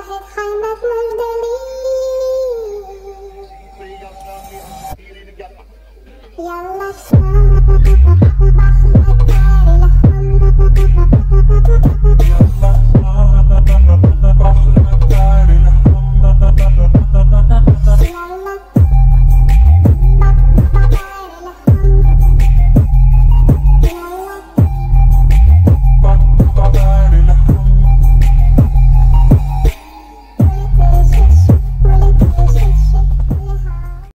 Yalla, yalla, yalla, yalla,